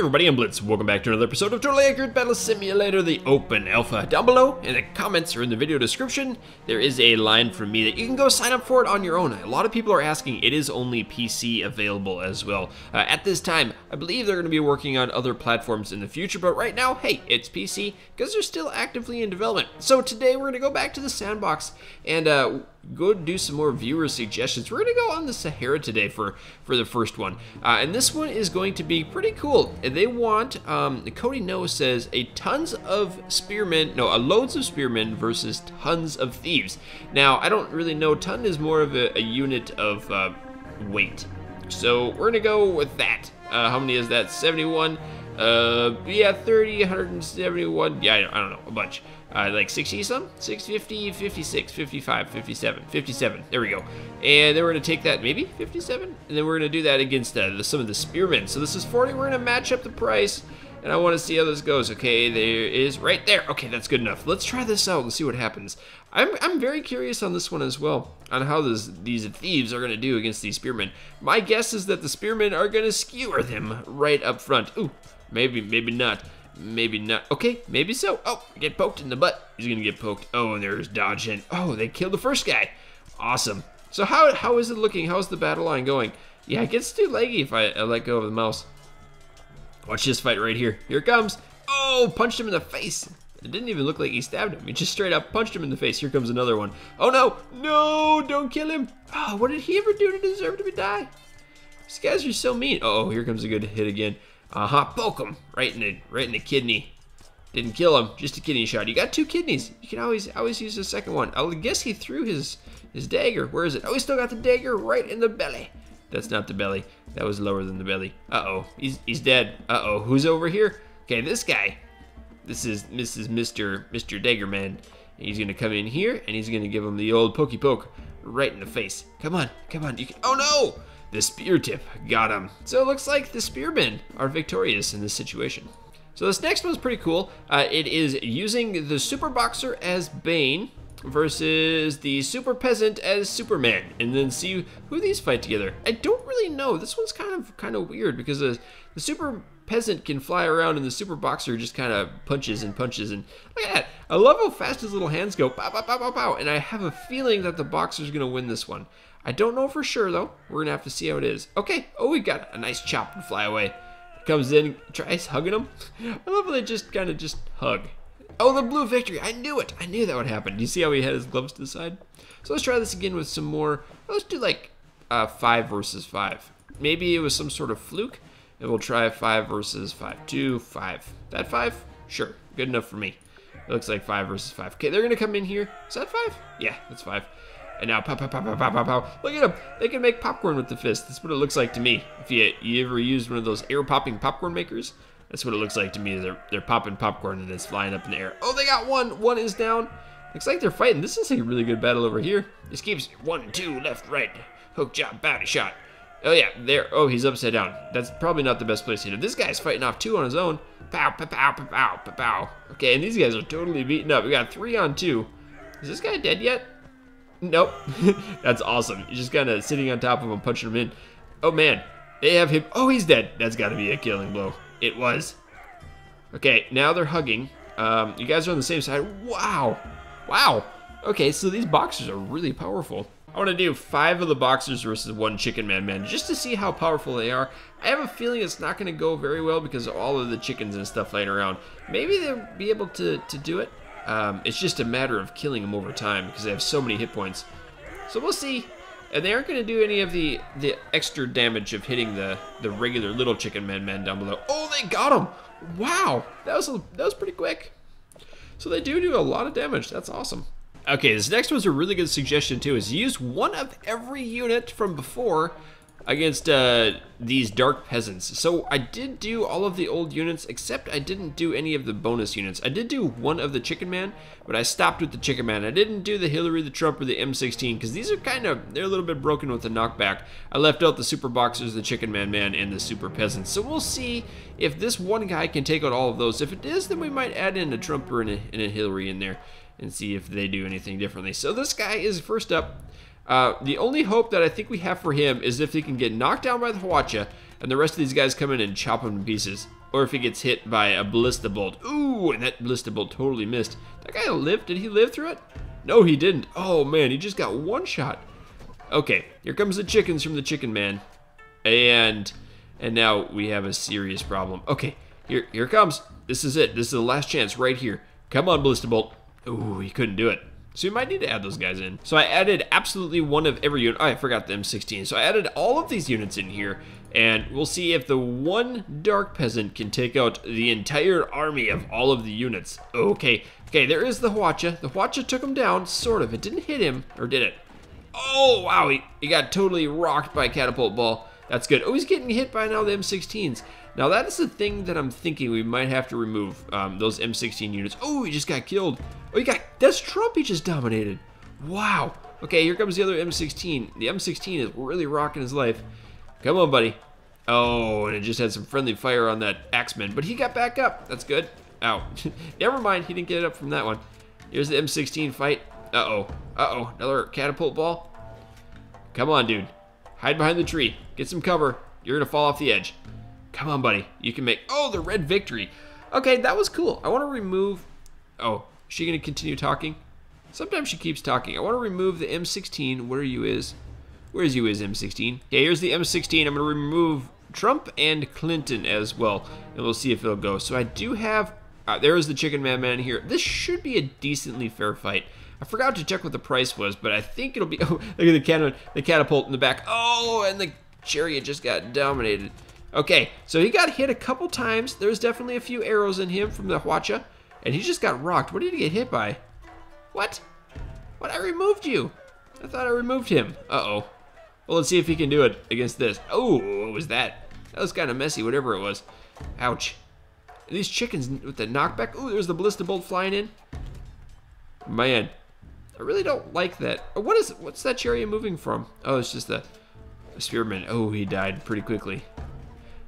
everybody, I'm Blitz. Welcome back to another episode of Totally Accurate Battle Simulator, the open alpha. Down below, in the comments or in the video description, there is a line from me that you can go sign up for it on your own. A lot of people are asking, it is only PC available as well. Uh, at this time, I believe they're going to be working on other platforms in the future, but right now, hey, it's PC, because they're still actively in development. So today, we're going to go back to the sandbox, and uh, go do some more viewer suggestions. We're gonna go on the Sahara today for for the first one, uh, and this one is going to be pretty cool. They want um, Cody No says a tons of spearmen, no, a loads of spearmen versus tons of thieves. Now I don't really know. Ton is more of a, a unit of uh, weight, so we're gonna go with that. Uh, how many is that? 71. Uh, yeah, 30, 171. Yeah, I don't know, a bunch uh, like 60 some? 650 56 55 57 57 there we go. And then we're gonna take that maybe 57 and then we're gonna do that against uh, the, some of the spearmen. So this is 40 we're gonna match up the price. And I want to see how this goes okay? There is right there. Okay that's good enough. Let's try this out and see what happens. I'm, I'm very curious on this one as well on how this, these thieves are gonna do against these spearmen. My guess is that the spearmen are gonna skewer them right up front. Ooh maybe maybe not Maybe not. Okay, maybe so. Oh, get poked in the butt. He's gonna get poked. Oh, and there's dodging. Oh, they killed the first guy. Awesome. So how how is it looking? How's the battle line going? Yeah, it gets too leggy if I, I let go of the mouse. Watch this fight right here. Here it comes. Oh, punched him in the face. It didn't even look like he stabbed him. He just straight up punched him in the face. Here comes another one. Oh no, no, don't kill him. Oh, what did he ever do to deserve to die? These guys are so mean. Uh oh, here comes a good hit again. Uh-huh, poke him right in the right in the kidney. Didn't kill him, just a kidney shot. You got two kidneys. You can always always use the second one. I guess he threw his his dagger. Where is it? Oh, he still got the dagger right in the belly. That's not the belly. That was lower than the belly. Uh-oh, he's he's dead. Uh-oh, who's over here? Okay, this guy. This is this is Mr. Mr. Daggerman. He's gonna come in here and he's gonna give him the old pokey poke right in the face. Come on, come on. You can. Oh no! The spear tip got him. So it looks like the spearmen are victorious in this situation. So this next one's pretty cool. Uh, it is using the Super Boxer as Bane versus the Super Peasant as Superman, and then see who these fight together. I don't really know. This one's kind of kind of weird because the, the Super Peasant can fly around and the Super Boxer just kind of punches and punches and look at that. I love how fast his little hands go, pow, pow, pow, pow, pow, and I have a feeling that the Boxer's gonna win this one. I don't know for sure though. We're gonna have to see how it is. Okay. Oh, we got a nice chop and fly away. Comes in, tries hugging him. I love how they just kind of just hug. Oh, the blue victory. I knew it. I knew that would happen. Do you see how he had his gloves to the side? So let's try this again with some more. Let's do like uh, five versus five. Maybe it was some sort of fluke. And we'll try five versus five. Two, five. That five? Sure. Good enough for me. It looks like five versus five. Okay, they're gonna come in here. Is that five? Yeah, that's five. And now pow, pow, pow, pow, pow, pow, pow. Look at them. They can make popcorn with the fist. That's what it looks like to me. If you, you ever used one of those air popping popcorn makers, that's what it looks like to me. They're, they're popping popcorn and it's flying up in the air. Oh, they got one. One is down. Looks like they're fighting. This is a really good battle over here. This keeps one, two, left, right. Hook job, bounty shot. Oh yeah, there. Oh, he's upside down. That's probably not the best place to do. This guy's fighting off two on his own. Pow, pow, pow, pow, pow, pow. Okay, and these guys are totally beaten up. We got three on two. Is this guy dead yet? Nope. That's awesome. He's just kind of sitting on top of him, punching him in. Oh, man. They have him. Oh, he's dead. That's got to be a killing blow. It was. Okay, now they're hugging. Um, you guys are on the same side. Wow. Wow. Okay, so these boxers are really powerful. I want to do five of the boxers versus one chicken man man just to see how powerful they are. I have a feeling it's not going to go very well because of all of the chickens and stuff laying around. Maybe they'll be able to, to do it. Um, it's just a matter of killing them over time because they have so many hit points. So we'll see. And they aren't going to do any of the, the extra damage of hitting the, the regular little chicken men men down below. Oh, they got him! Wow, that was, that was pretty quick. So they do do a lot of damage. That's awesome. Okay, this next one's a really good suggestion too, is use one of every unit from before against uh, these dark peasants. So I did do all of the old units, except I didn't do any of the bonus units. I did do one of the Chicken Man, but I stopped with the Chicken Man. I didn't do the Hillary, the Trump, or the M16, because these are kind of, they're a little bit broken with the knockback. I left out the Super Boxers, the Chicken Man Man, and the Super Peasants. So we'll see if this one guy can take out all of those. If it is, then we might add in a Trumper and a, and a Hillary in there and see if they do anything differently. So this guy is first up. Uh, the only hope that I think we have for him is if he can get knocked down by the Hwacha and the rest of these guys come in and chop him to pieces. or if he gets hit by a ballista bolt. Ooh, and that ballista bolt totally missed. That guy lived? Did he live through it? No, he didn't. Oh man, he just got one shot. Okay, here comes the chickens from the chicken man. And and now we have a serious problem. Okay, here here comes. This is it. This is the last chance right here. Come on, Ballista Bolt. Ooh, he couldn't do it. So we might need to add those guys in. So I added absolutely one of every unit. Oh, I forgot the M16. So I added all of these units in here, and we'll see if the one Dark Peasant can take out the entire army of all of the units. Okay, okay, there is the Hwacha. The Hwacha took him down, sort of. It didn't hit him, or did it? Oh, wow, he, he got totally rocked by a catapult ball. That's good. Oh, he's getting hit by now the M16s. Now that is the thing that I'm thinking we might have to remove, um, those M16 units. Oh, he just got killed. Oh, he got, that's Trump he just dominated. Wow. Okay, here comes the other M16. The M16 is really rocking his life. Come on, buddy. Oh, and it just had some friendly fire on that Axeman, but he got back up. That's good. Ow. Never mind, he didn't get it up from that one. Here's the M16 fight. Uh-oh. Uh-oh, another catapult ball. Come on, dude. Hide behind the tree. Get some cover. You're gonna fall off the edge. Come on, buddy. You can make, oh, the red victory. Okay, that was cool. I wanna remove, oh, is she gonna continue talking? Sometimes she keeps talking. I wanna remove the M16 where you is. Where's you is M16? Okay, here's the M16. I'm gonna remove Trump and Clinton as well, and we'll see if it'll go. So I do have, uh, there is the Chicken Man Man here. This should be a decently fair fight. I forgot to check what the price was, but I think it'll be, oh, look at the cannon, the catapult in the back. Oh, and the chariot just got dominated. Okay, so he got hit a couple times. There's definitely a few arrows in him from the Hwacha, and he just got rocked. What did he get hit by? What? What? I removed you. I thought I removed him. Uh-oh. Well, let's see if he can do it against this. Oh, what was that? That was kind of messy, whatever it was. Ouch. these chickens with the knockback. Oh, there's the ballista bolt flying in. Man, I really don't like that. Uh, what is, what's that chariot moving from? Oh, it's just a spearman. Oh, he died pretty quickly.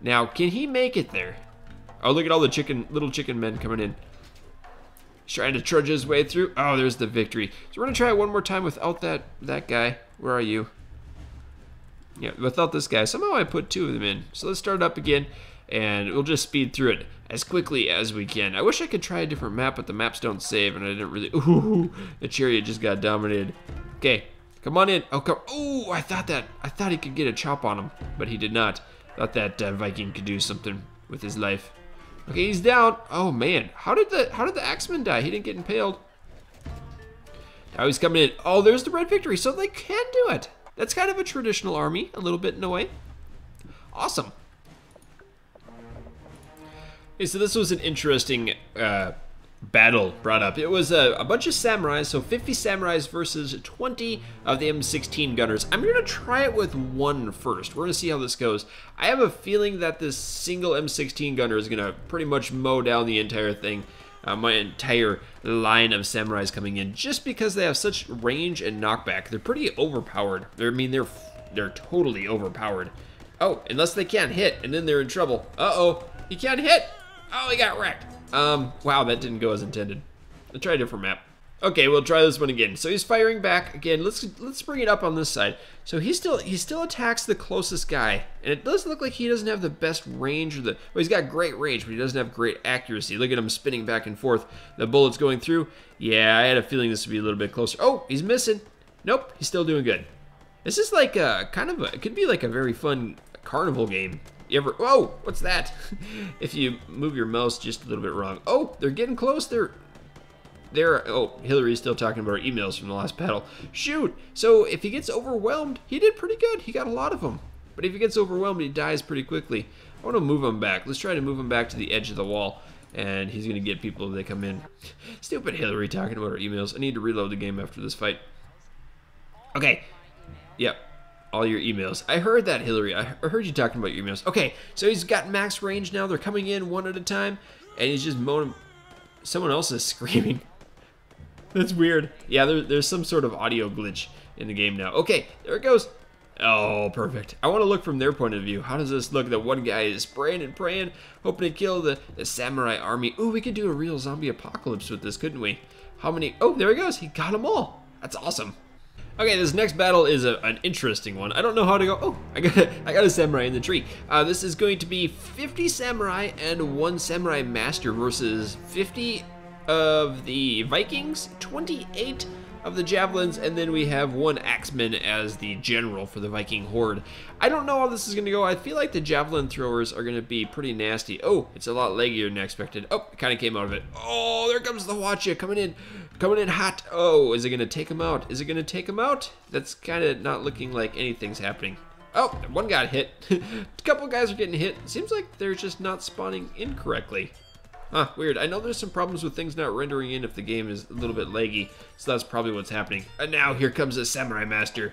Now, can he make it there? Oh, look at all the chicken, little chicken men coming in. He's trying to trudge his way through. Oh, there's the victory. So we're gonna try it one more time without that that guy. Where are you? Yeah, without this guy. Somehow I put two of them in. So let's start up again, and we'll just speed through it as quickly as we can. I wish I could try a different map, but the maps don't save, and I didn't really. Ooh, the chariot just got dominated. Okay, come on in. Oh, come. Ooh, I thought that. I thought he could get a chop on him, but he did not. Thought that uh, Viking could do something with his life. Okay, he's down. Oh man, how did the how did the Axeman die? He didn't get impaled. Now he's coming in. Oh, there's the red victory. So they can do it. That's kind of a traditional army, a little bit in a way. Awesome. Okay, so this was an interesting uh, battle brought up. It was a, a, bunch of samurais, so 50 samurais versus 20 of the M16 gunners. I'm gonna try it with one first. We're gonna see how this goes. I have a feeling that this single M16 gunner is gonna pretty much mow down the entire thing. Uh, my entire line of samurais coming in just because they have such range and knockback. They're pretty overpowered. They're, I mean, they're they're totally overpowered. Oh, unless they can't hit, and then they're in trouble. Uh-oh, he can't hit. Oh, he got wrecked. Um, wow, that didn't go as intended. Let's try a different map. Okay, we'll try this one again. So he's firing back again. Let's let's bring it up on this side. So he still he still attacks the closest guy, and it does look like he doesn't have the best range or the. Well, he's got great range, but he doesn't have great accuracy. Look at him spinning back and forth. The bullets going through. Yeah, I had a feeling this would be a little bit closer. Oh, he's missing. Nope, he's still doing good. This is like a kind of a. It could be like a very fun carnival game. You ever, whoa, what's that? if you move your mouse just a little bit wrong. Oh, they're getting close. They're, they're, oh, Hillary's still talking about her emails from the last battle. Shoot. So if he gets overwhelmed, he did pretty good. He got a lot of them. But if he gets overwhelmed, he dies pretty quickly. I want to move him back. Let's try to move him back to the edge of the wall. And he's going to get people as they come in. Stupid Hillary talking about her emails. I need to reload the game after this fight. Okay. Yep all your emails. I heard that, Hillary. I heard you talking about your emails. Okay, so he's got max range now. They're coming in one at a time, and he's just moaning. Someone else is screaming. That's weird. Yeah, there, there's some sort of audio glitch in the game now. Okay, there it goes. Oh, perfect. I want to look from their point of view. How does this look? That one guy is spraying and praying, hoping to kill the, the samurai army. Ooh, we could do a real zombie apocalypse with this, couldn't we? How many? Oh, there he goes. He got them all. That's awesome. Okay, this next battle is a, an interesting one. I don't know how to go. Oh, I got a, I got a samurai in the tree. Uh, this is going to be 50 samurai and one samurai master versus 50 of the Vikings, 28 of the javelins, and then we have one axeman as the general for the Viking horde. I don't know how this is going to go. I feel like the javelin throwers are going to be pretty nasty. Oh, it's a lot leggier than I expected. Oh, it kind of came out of it. Oh, there comes the Hwacha coming in. Coming in hot. Oh, is it going to take him out? Is it going to take him out? That's kind of not looking like anything's happening. Oh, one got hit. a couple guys are getting hit. Seems like they're just not spawning incorrectly. Huh, weird. I know there's some problems with things not rendering in if the game is a little bit laggy, so that's probably what's happening. And now here comes the Samurai Master.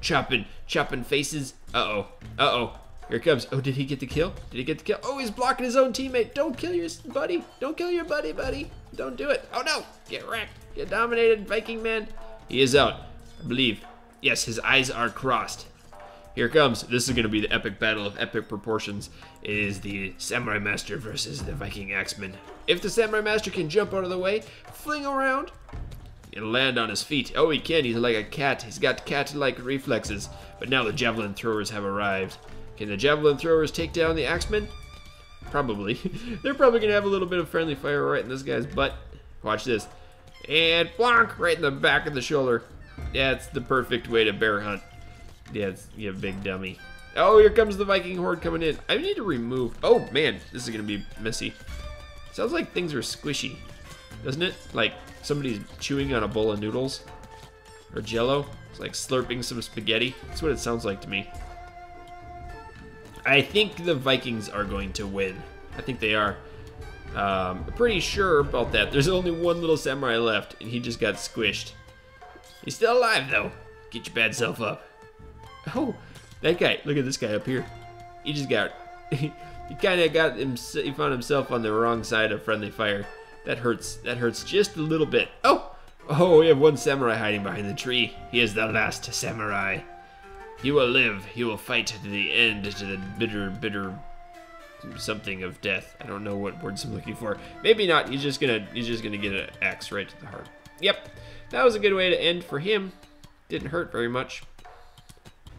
Chopping, chopping faces. Uh-oh, uh-oh. Here comes. Oh, did he get the kill? Did he get the kill? Oh, he's blocking his own teammate. Don't kill your buddy. Don't kill your buddy, buddy. Don't do it. Oh, no. Get wrecked. Get dominated, Viking man. He is out, I believe. Yes, his eyes are crossed. Here comes. This is going to be the epic battle of epic proportions. It is the Samurai Master versus the Viking Axeman. If the Samurai Master can jump out of the way, fling around, and land on his feet. Oh, he can. He's like a cat. He's got cat-like reflexes. But now the javelin throwers have arrived. Can the javelin throwers take down the axeman? Probably. They're probably going to have a little bit of friendly fire right in this guy's butt. Watch this. And bonk right in the back of the shoulder. That's the perfect way to bear hunt. Yeah, it's, you big dummy. Oh, here comes the Viking horde coming in. I need to remove. Oh man, this is gonna be messy. Sounds like things are squishy, doesn't it? Like somebody's chewing on a bowl of noodles or Jello. It's like slurping some spaghetti. That's what it sounds like to me. I think the Vikings are going to win. I think they are. Um, pretty sure about that. There's only one little samurai left, and he just got squished. He's still alive, though. Get your bad self up. Oh, that guy. Look at this guy up here. He just got. he kind of got him. He found himself on the wrong side of friendly fire. That hurts. That hurts just a little bit. Oh, oh, we have one samurai hiding behind the tree. He is the last samurai. He will live. He will fight to the end, to the bitter, bitter something of death. I don't know what words I'm looking for. Maybe not. He's just gonna. He's just gonna get an axe right to the heart. Yep, that was a good way to end for him. Didn't hurt very much.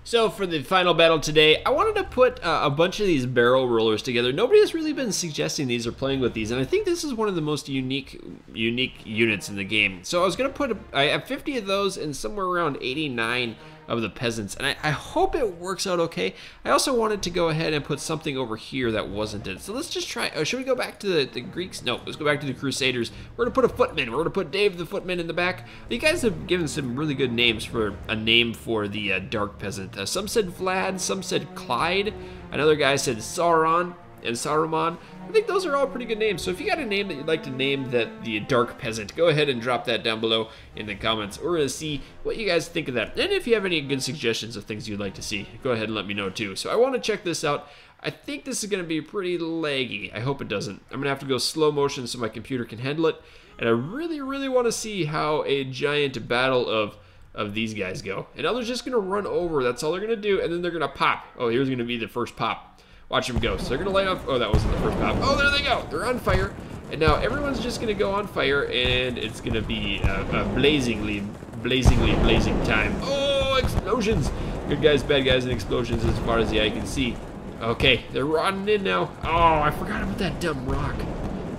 So for the final battle today, I wanted to put uh, a bunch of these barrel rollers together. Nobody has really been suggesting these or playing with these, and I think this is one of the most unique unique units in the game. So I was gonna put, a, I have 50 of those and somewhere around 89 of the peasants, and I, I, hope it works out okay. I also wanted to go ahead and put something over here that wasn't it. So let's just try, oh, should we go back to the, the Greeks? No, let's go back to the Crusaders. We're gonna put a footman, we're gonna put Dave the footman in the back. You guys have given some really good names for a name for the uh, dark peasant. Uh, some said Vlad, some said Clyde, another guy said Sauron and Saruman. I think those are all pretty good names. So if you got a name that you'd like to name that the Dark Peasant, go ahead and drop that down below in the comments. We're gonna see what you guys think of that. And if you have any good suggestions of things you'd like to see, go ahead and let me know too. So I want to check this out. I think this is gonna be pretty laggy. I hope it doesn't. I'm gonna have to go slow motion so my computer can handle it. And I really, really want to see how a giant battle of of these guys go. And now they're just gonna run over. That's all they're gonna do, and then they're gonna pop. Oh, here's gonna be the first pop. Watch them go. So they're going to light off. Oh, that wasn't the first pop. Oh, there they go. They're on fire. And now everyone's just going to go on fire, and it's going to be a, a blazingly, blazingly blazing time. Oh, explosions. Good guys, bad guys, and explosions as far as the eye can see. Okay, they're rotting in now. Oh, I forgot about that dumb rock.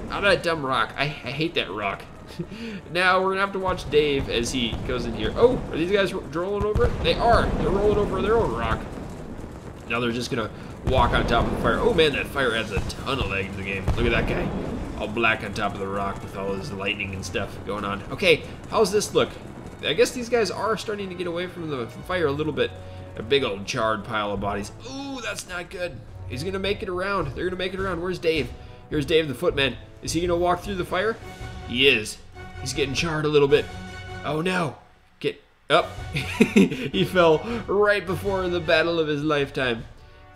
How that dumb rock? I, I hate that rock. now we're gonna have to watch Dave as he goes in here. Oh, are these guys rolling over? They are. They're rolling over their own rock. Now they're just gonna walk on top of the fire. Oh man, that fire adds a ton of leg to the game. Look at that guy. All black on top of the rock with all his lightning and stuff going on. Okay, how's this look? I guess these guys are starting to get away from the fire a little bit. A big old charred pile of bodies. Ooh, that's not good. He's gonna make it around. They're gonna make it around. Where's Dave? Here's Dave the footman. Is he gonna walk through the fire? He is. He's getting charred a little bit. Oh no. Up. he fell right before the battle of his lifetime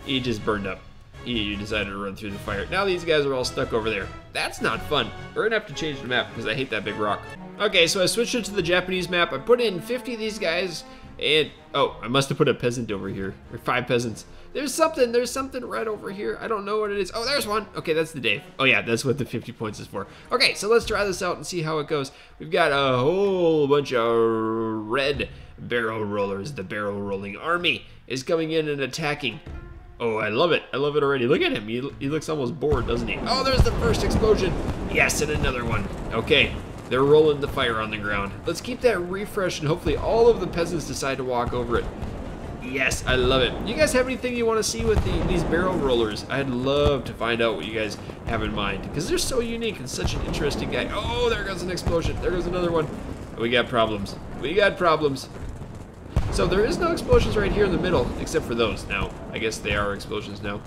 he just burned up. He decided to run through the fire. Now these guys are all stuck over there. That's not fun. We're gonna have to change the map because I hate that big rock. Okay, so I switched it to the Japanese map. I put in 50 of these guys And, oh, I must have put a peasant over here. Or five peasants. There's something, there's something right over here. I don't know what it is. Oh, there's one. Okay, that's the Dave. Oh yeah, that's what the 50 points is for. Okay, so let's try this out and see how it goes. We've got a whole bunch of red barrel rollers. The barrel rolling army is coming in and attacking. Oh, I love it. I love it already. Look at him. He, he looks almost bored, doesn't he? Oh, there's the first explosion. Yes, and another one. Okay, they're rolling the fire on the ground. Let's keep that refresh and hopefully all of the peasants decide to walk over it. Yes, I love it. You guys have anything you want to see with the, these barrel rollers? I'd love to find out what you guys have in mind because they're so unique and such an interesting guy. Oh, there goes an explosion. There goes another one. We got problems. We got problems. So there is no explosions right here in the middle, except for those. Now, I guess they are explosions now.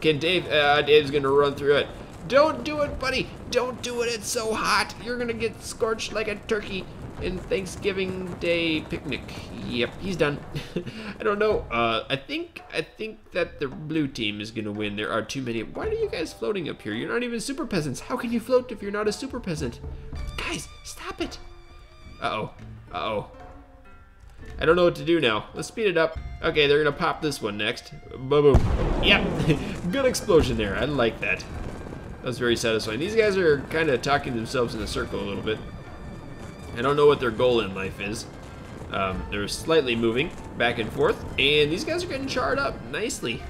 Can Dave, uh, Dave's gonna run through it. Don't do it, buddy. Don't do it. It's so hot. You're gonna get scorched like a turkey in Thanksgiving Day picnic. Yep, he's done. I don't know. Uh, I think I think that the blue team is gonna win. There are too many. Why are you guys floating up here? You're not even super peasants. How can you float if you're not a super peasant? Guys, stop it. Uh oh. Uh oh. I don't know what to do now. Let's speed it up. Okay, they're gonna pop this one next. Boom, boom. Yep, good explosion there. I like that. That was very satisfying. These guys are kind of talking themselves in a circle a little bit. I don't know what their goal in life is. Um, they're slightly moving back and forth, and these guys are getting charred up nicely.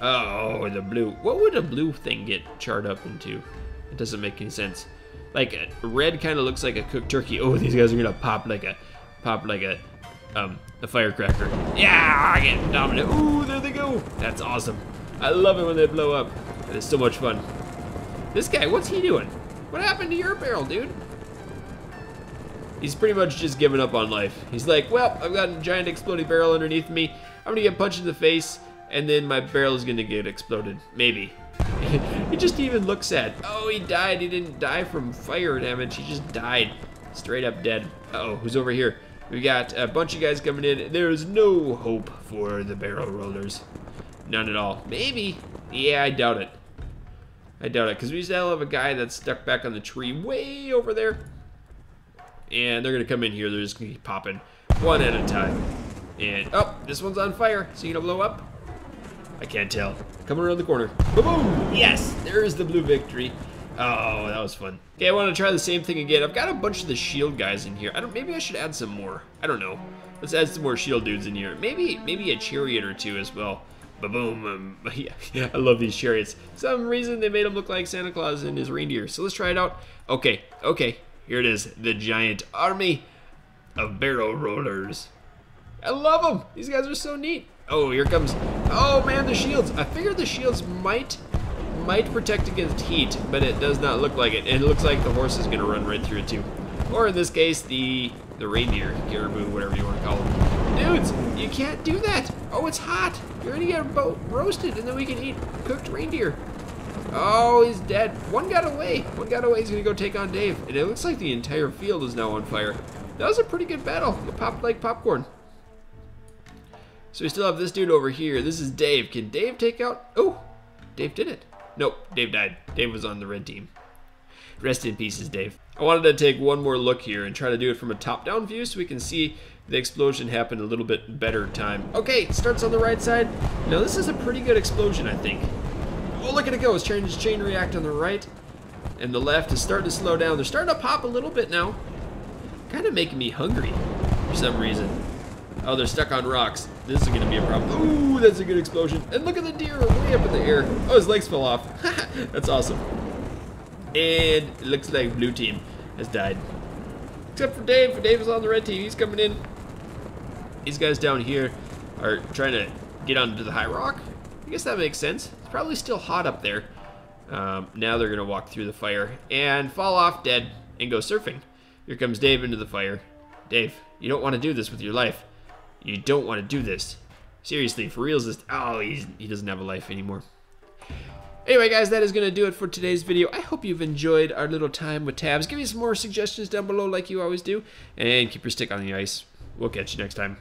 Oh, the blue. What would a blue thing get charred up into? It doesn't make any sense. Like, red kind of looks like a cooked turkey. Oh, these guys are gonna pop like a, pop like a, um, a firecracker. Yeah, I get dominant. Ooh, there they go. That's awesome. I love it when they blow up. It is so much fun. This guy, what's he doing? What happened to your barrel, dude? He's pretty much just given up on life. He's like, well, I've got a giant exploding barrel underneath me. I'm gonna get punched in the face, and then my barrel is gonna get exploded. Maybe. he just even looks sad. Oh, he died. He didn't die from fire damage. He just died. Straight up dead. Uh oh who's over here? We got a bunch of guys coming in. There is no hope for the barrel rollers. None at all. Maybe. Yeah, I doubt it. I doubt it, because we still have a guy that's stuck back on the tree way over there. And they're going to come in here. They're just going to keep popping one at a time. And, oh, this one's on fire. So you going to blow up? I can't tell. Coming around the corner. Boom, boom. Yes, there's the blue victory. Oh, that was fun. Okay, I want to try the same thing again. I've got a bunch of the shield guys in here. I don't. Maybe I should add some more. I don't know. Let's add some more shield dudes in here. Maybe, maybe a chariot or two as well. Ba boom. Um, yeah, I love these chariots. Some reason they made them look like Santa Claus and his reindeer. So let's try it out. Okay, okay. Here it is. The giant army of barrel rollers. I love them. These guys are so neat. Oh, here comes. Oh man, the shields. I figured the shields might might protect against heat, but it does not look like it. And it looks like the horse is gonna run right through it too. Or in this case, the the reindeer, caribou, whatever you want to call them. Dudes, you can't do that. Oh, it's hot. You're gonna get boat roasted, and then we can eat cooked reindeer. Oh, he's dead. One got away. One got away. He's gonna go take on Dave. And it looks like the entire field is now on fire. That was a pretty good battle. It popped like popcorn. So we still have this dude over here. This is Dave. Can Dave take out? Oh, Dave did it. Nope, Dave died. Dave was on the red team. Rest in pieces, Dave. I wanted to take one more look here and try to do it from a top-down view so we can see the explosion happen a little bit better time. Okay, it starts on the right side. Now this is a pretty good explosion, I think. Oh, look at it go. It's trying to chain react on the right. And the left is starting to slow down. They're starting to pop a little bit now. Kind of making me hungry for some reason. Oh, they're stuck on rocks. This is going to be a problem. Ooh, that's a good explosion. And look at the deer way up in the air. Oh, his legs fell off. that's awesome. And it looks like blue team has died. Except for Dave. Dave is on the red team. He's coming in. These guys down here are trying to get onto the high rock. I guess that makes sense. It's probably still hot up there. Um, now they're going to walk through the fire and fall off dead and go surfing. Here comes Dave into the fire. Dave, you don't want to do this with your life. You don't want to do this. Seriously, for reals, this, oh, he doesn't have a life anymore. Anyway, guys, that is going to do it for today's video. I hope you've enjoyed our little time with tabs. Give me some more suggestions down below like you always do. And keep your stick on the ice. We'll catch you next time.